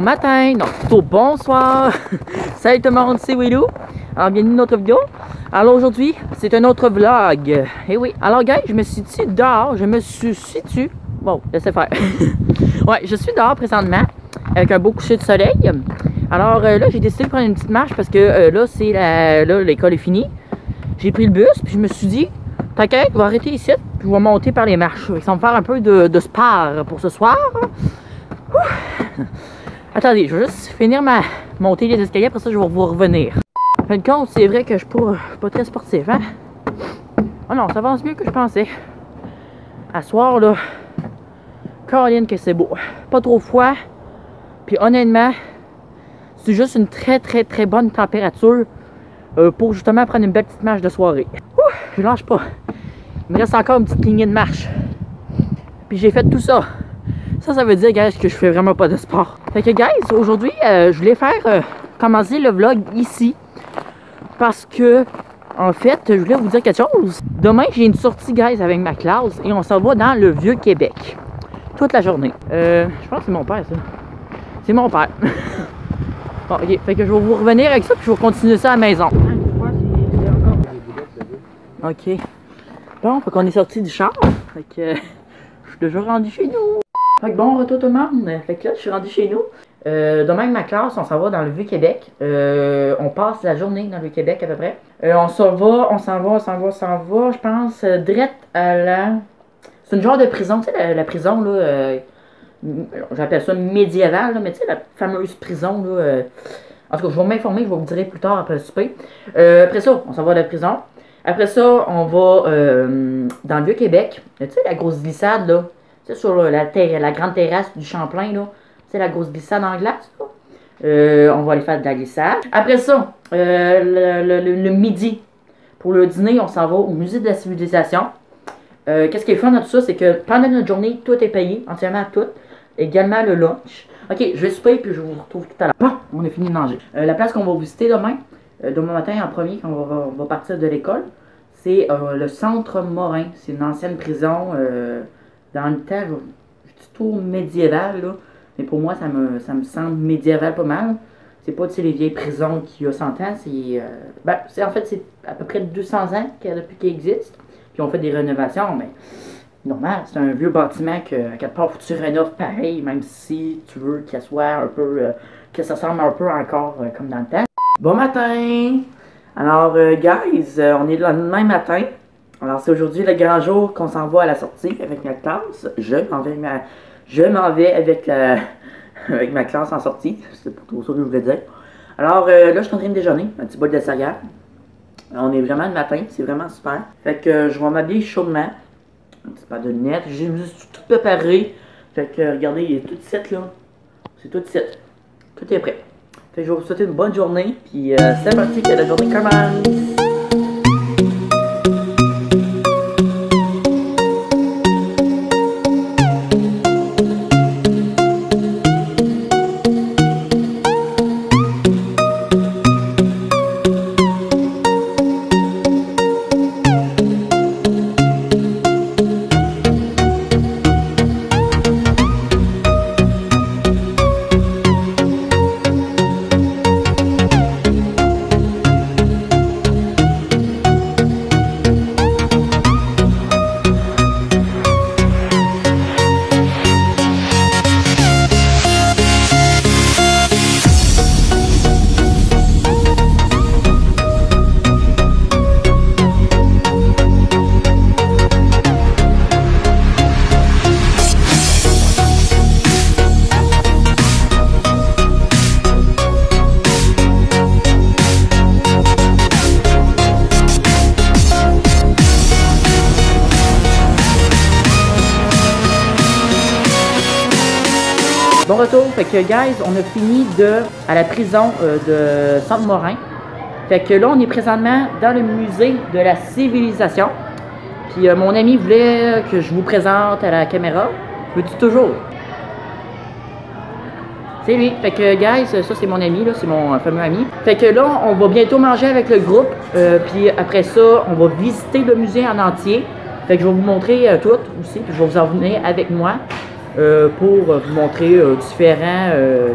Bon matin, non, plutôt bonsoir. Salut tout le monde, c'est Willou. Alors bienvenue dans notre vidéo. Alors aujourd'hui, c'est un autre vlog. Eh oui. Alors gars, je me situe dehors, je me suis situe. Bon, laissez faire. ouais, je suis dehors présentement avec un beau coucher de soleil. Alors euh, là, j'ai décidé de prendre une petite marche parce que euh, là, c'est là l'école est finie. J'ai pris le bus, puis je me suis dit, t'inquiète, je vais arrêter ici, puis je vais monter par les marches. Ça va me faire un peu de, de pour ce soir. Attendez, je vais juste finir ma montée des escaliers, après ça, je vais vous revenir. En fin de compte, c'est vrai que je suis pas, pas très sportif, hein? Oh non, ça avance mieux que je pensais. À soir, là, Caroline, que c'est beau. Pas trop froid. Puis honnêtement, c'est juste une très, très, très bonne température euh, pour justement prendre une belle petite marche de soirée. Ouh, je lâche pas. Il me reste encore une petite lignée de marche. Puis j'ai fait tout ça. Ça, ça veut dire, guys, que je fais vraiment pas de sport. Fait que, guys, aujourd'hui, euh, je voulais faire euh, commencer le vlog ici. Parce que, en fait, je voulais vous dire quelque chose. Demain, j'ai une sortie, guys, avec ma classe et on s'en va dans le Vieux-Québec. Toute la journée. Euh, je pense que c'est mon père, ça. C'est mon père. bon, ok. Fait que je vais vous revenir avec ça puis je vais continuer ça à la maison. Ok. Bon, fait qu'on est sorti du char. Fait que je suis déjà rendu chez nous. Fait que bon retour tout le monde. Fait que là, je suis rendu chez nous. Euh, demain ma classe, on s'en va dans le Vieux-Québec. Euh, on passe la journée dans le Vieux-Québec à peu près. Euh, on s'en va, on s'en va, on s'en va, on s'en va, je pense, direct à la... C'est une genre de prison, tu sais, la, prison, là, j'appelle ça médiévale, là, mais tu sais, la fameuse prison, là. en tout cas, je vais m'informer, je vais vous dire plus tard après le souper. Après ça, on s'en va à la prison. Après ça, on va dans le Vieux-Québec. Tu sais, la grosse glissade, là. Sais, sur la, grande terrasse du Champlain, là. Sais, la grosse glissade en glace, là. Euh, on va aller faire de la glissade. Après ça, euh, le, midi, pour le dîner, on s'en va au musée de la civilisation. Euh, Qu'est-ce qui est fun dans tout ça, c'est que pendant notre journée, tout est payé, entièrement tout. Également le lunch. Ok, je vais souper puis je vous retrouve tout à l'heure. Bon, on a fini de manger. Euh, la place qu'on va visiter demain, demain matin en premier, quand on va, partir de l'école, c'est le centre Morin. C'est une ancienne prison dans le temps, je, dis tout médiéval, là. Mais pour moi, ça me, ça me semble médiéval pas mal. C'est pas, les vieilles prisons qui ont 100 ans. C'est, euh, ben, c'est en fait, c'est à peu près 200 ans qu'il y a depuis qu'il existe. Puis on fait des rénovations, mais normal, c'est un vieux bâtiment que, à quelque part, tu rénoves pareil, même si tu veux qu'il soit un peu, euh, que ça semble un peu encore euh, comme dans le temps. Bon matin! Alors, guys, on est le lendemain matin. Alors, c'est aujourd'hui le grand jour qu'on s'en va à la sortie avec ma classe. Je m'en vais, avec, ma classe en sortie. C'est plutôt ça que je voulais dire. Alors, euh, là, je suis en train de déjeuner, un petit bol de céréales. On est vraiment le matin, c'est vraiment super. Fait que euh, je vais m'habiller chaudement. Un petit pas de net. Je me tout préparé. Fait que euh, regardez, il est tout set là. C'est tout set. Tout est prêt. Fait que je vais vous souhaiter une bonne journée. Puis c'est parti que la journée commence. Bon retour, fait que guys, on a fini de à la prison euh, de Sainte-Morin. Fait que là, on est présentement dans le musée de la civilisation. Puis euh, mon ami voulait que je vous présente à la caméra. Veux-tu toujours? C'est lui. Fait que, guys, ça c'est mon ami, là, c'est mon fameux ami. Fait que là, on va bientôt manger avec le groupe. euh, puis après ça, on va visiter le musée en entier. Fait que je vais vous montrer tout aussi. Puis je vais vous en venir avec moi. Euh, pour vous montrer euh, différents, euh,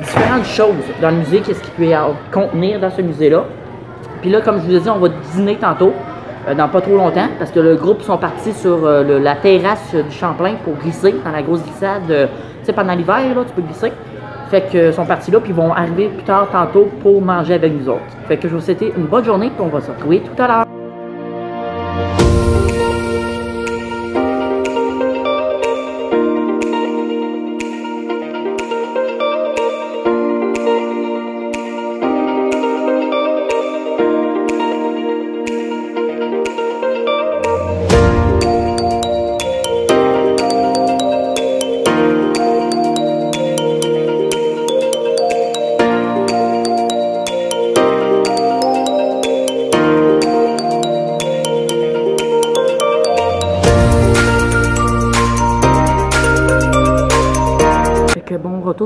différentes choses dans le musée, qu'est-ce qu'il peut y avoir- contenir dans ce musée-là. Puis là, comme je vous ai dit, on va dîner tantôt, dans pas trop longtemps, parce que le groupe sont partis sur la terrasse du Champlain pour glisser dans la grosse glissade. tu sais, pendant l'hiver, là, tu peux glisser. Fait que sont partis là, puis ils vont arriver plus tard tantôt pour manger avec nous autres. Fait que je vous souhaite une bonne journée, puis on va se retrouver tout à l'heure.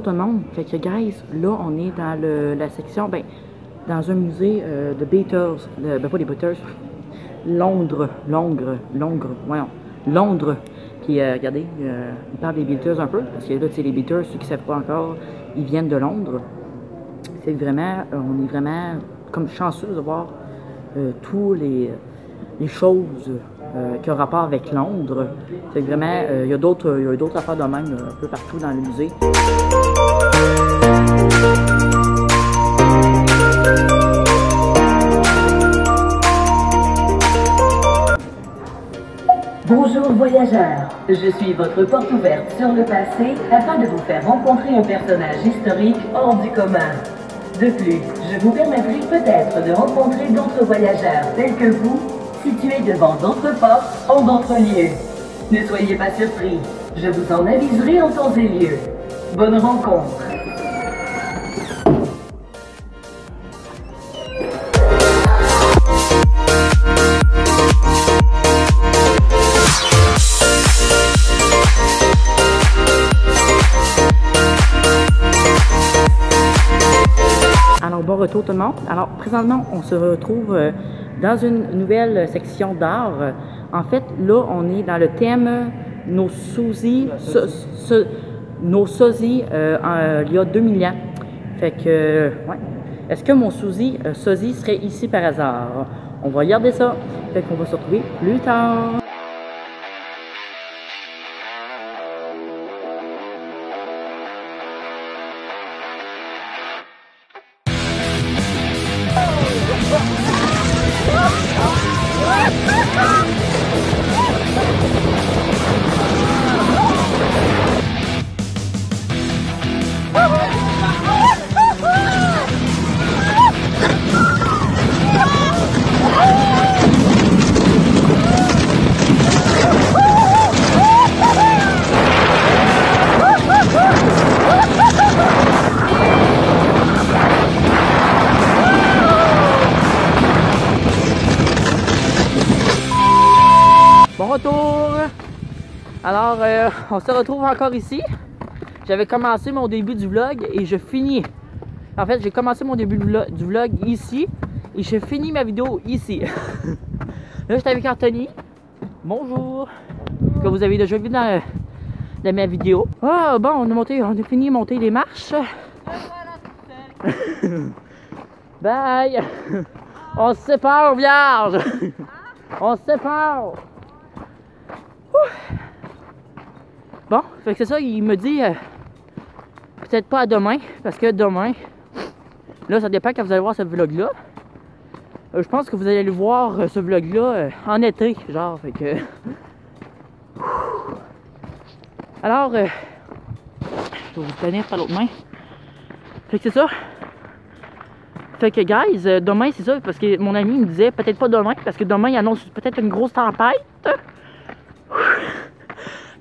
Tout le monde. Fait que guys, là on est dans le- la section, ben, dans un musée euh, de Beatles, de- ben pas des Beatles, Londres, Londres, Londres, voyons, Londres. Puis euh, regardez, euh, il parle des Beatles un peu, parce que là, tu sais, les Beatles, ceux qui ne savent pas encore, ils viennent de Londres. C'est vraiment, euh, on est vraiment comme chanceux de voir tous les, les choses euh, qui ont rapport avec Londres. C'est vraiment, euh, il y a d'autres, a d'autres affaires de même euh, un peu partout dans le musée. Bonjour voyageurs, je suis votre porte ouverte sur le passé afin de vous faire rencontrer un personnage historique hors du commun. De plus, je vous permettrai peut-être de rencontrer d'autres voyageurs tels que vous, situés devant d'autres portes en d'autres lieux. Ne soyez pas surpris, je vous en aviserai en temps et lieu. Bonne rencontre Alors, bon retour tout le monde. Alors, présentement, on se retrouve euh, dans une nouvelle section d'art. Euh, En fait, là, on est dans le thème nos sosies, so- so- nos sosies euh, en- il y a 2000 ans. Fait que, euh, ouais. Est-ce que mon sosie, euh, sosie serait ici par hasard? On va regarder ça. Fait qu'on va se retrouver plus tard. Retour! Alors, euh, on se retrouve encore ici. J'avais commencé mon début du vlog et je finis. En fait, j'ai commencé mon début du vlog, ici et je finis ma vidéo ici. Là, j'étais avec Anthony. Bonjour! Que vous avez déjà vu dans, dans ma vidéo? Ah, bon, on a, monté, on a fini de monter les marches. Bye! On se sépare, vierge! On se sépare! Bon, fait que c'est ça, il me dit euh, peut-être pas à demain, parce que demain, là ça dépend quand vous allez voir ce vlog-là. Euh, je pense que vous allez le voir euh, ce vlog-là en été, genre, fait que. Alors, je vais vous tenir par l'autre main. Fait que c'est ça. Fait que, guys, demain, c'est ça, parce que mon ami me disait peut-être pas demain, parce que demain, il annonce peut-être une grosse tempête.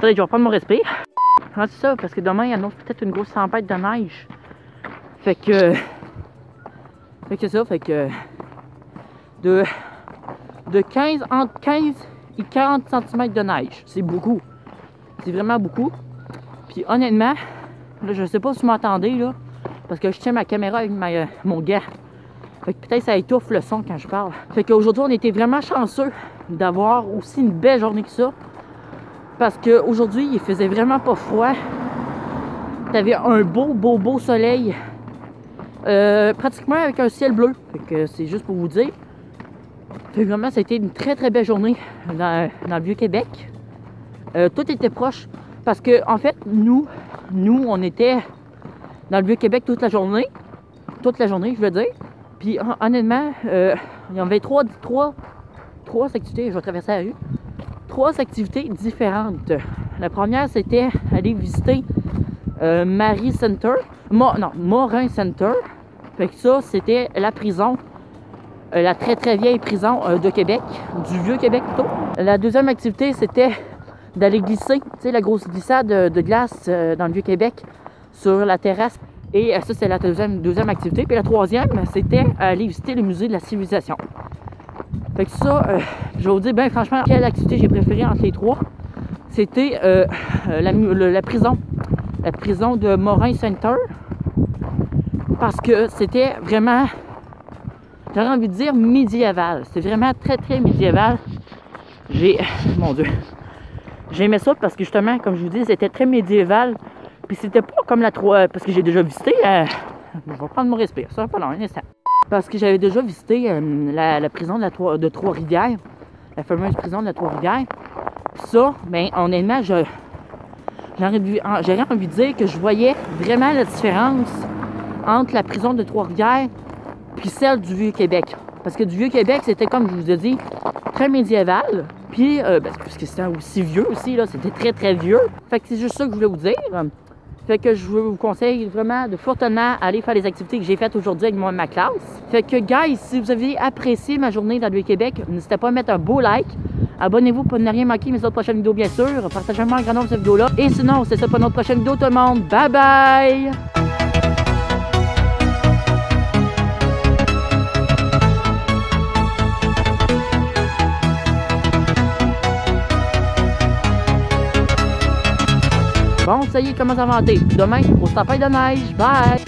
Attendez, je vais prendre mon respire. Ah, c'est ça, parce que demain, il annonce peut-être une grosse tempête de neige. Fait que. Fait que c'est ça, fait que. De. De 15, entre 15 et 40 cm de neige. C'est beaucoup. C'est vraiment beaucoup. Puis honnêtement, là, je sais pas si vous m'entendez, là. Parce que je tiens ma caméra avec mon gars. Fait que peut-être ça étouffe le son quand je parle. Fait qu'aujourd'hui, on était vraiment chanceux d'avoir aussi une belle journée que ça. Parce qu'aujourd'hui, il faisait vraiment pas froid. T'avais un beau, beau, beau soleil. Euh, pratiquement avec un ciel bleu. C'est juste pour vous dire. Vraiment, ça a été une très, très belle journée dans, le Vieux-Québec. Euh, tout était proche. Parce que, en fait, nous, nous, on était dans le Vieux-Québec toute la journée. Toute la journée, je veux dire. Puis, hon- honnêtement, euh, il y avait trois, trois, trois activités. Je vais traverser la rue. Trois activités différentes. La première, c'était aller visiter euh, Marie Center. Non, Morin Center. Fait que ça, c'était la prison. euh, la très très vieille prison euh, de Québec, du vieux Québec plutôt. La deuxième activité, c'était d'aller glisser, tu sais, la grosse glissade de, glace dans le vieux Québec sur la terrasse. Et ça, c'est la deuxième, deuxième activité. Puis la troisième, c'était aller visiter le musée de la civilisation. Fait ça, euh, je vais vous dire, ben franchement, quelle activité j'ai préférée entre les trois, c'était euh, euh, la prison. La prison de Morin Center. Parce que c'était vraiment, j'aurais envie de dire médiéval. C'était vraiment très, très médiéval. J'ai, mon Dieu, j'aimais ça parce que justement, comme je vous dis, c'était très médiéval. Puis c'était pas comme la 3, parce que j'ai déjà visité, euh, je vais prendre mon respire, ça va pas long, un instant. Parce que j'avais déjà visité euh, la, prison de, Trois-Rivières, la fameuse prison de la Trois-Rivières. Ça, ben honnêtement, je, j'aurais envie de dire que je voyais vraiment la différence entre la prison de Trois-Rivières puis celle du Vieux-Québec. Parce que du Vieux-Québec, c'était comme je vous ai dit, très médiéval. Puis, euh, ben, parce que c'était aussi vieux aussi, là, c'était très très vieux. Fait que c'est juste ça que je voulais vous dire. Fait que je vous conseille vraiment de fortement aller faire les activités que j'ai faites aujourd'hui avec moi et ma classe. Fait que, guys, si vous avez apprécié ma journée dans le Vieux-Québec, n'hésitez pas à mettre un beau like. Abonnez-vous pour ne rien manquer mes autres prochaines vidéos, bien sûr. Partagez-moi un grand nombre de cette vidéo-là. Et sinon, c'est ça pour notre prochaine vidéo, tout le monde. Bye bye! Bon, ça y est, commence à vanter. Demain, au tempête de neige. Bye!